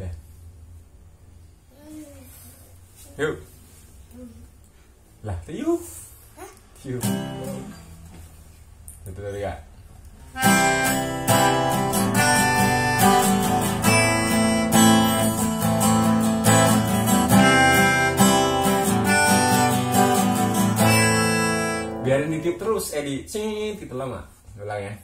Dah. Yuk. Lah, tiup. Tiup. Betul tadi ya. Biarin dikit terus, Edi, di cing gitu lama. Ulang ya.